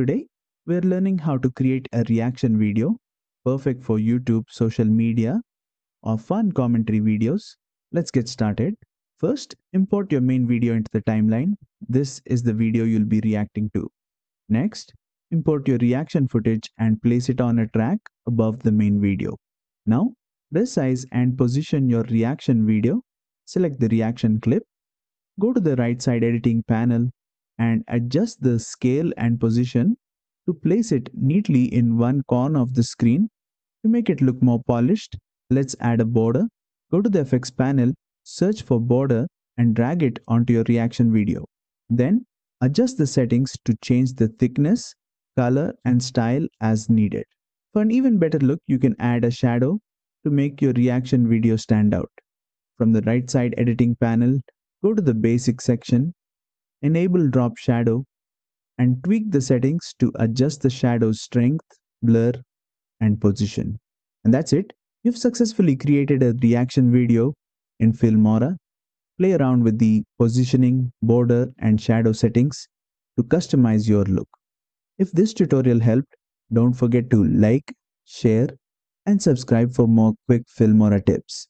Today, we're learning how to create a reaction video perfect for YouTube, social media, or fun commentary videos. Let's get started. First, import your main video into the timeline. This is the video you'll be reacting to. Next, import your reaction footage and place it on a track above the main video. Now, resize and position your reaction video. Select the reaction clip. Go to the right side editing panel and adjust the scale and position to place it neatly in one corner of the screen. To make it look more polished, let's add a border. Go to the effects panel, search for border and drag it onto your reaction video. Then adjust the settings to change the thickness, color and style as needed. For an even better look, you can add a shadow to make your reaction video stand out. From the right side editing panel, go to the basic section enable drop shadow and tweak the settings to adjust the shadow's strength, blur, and position. And that's it. You've successfully created a reaction video in Filmora. Play around with the positioning, border, and shadow settings to customize your look. If this tutorial helped, don't forget to like, share, and subscribe for more quick Filmora tips.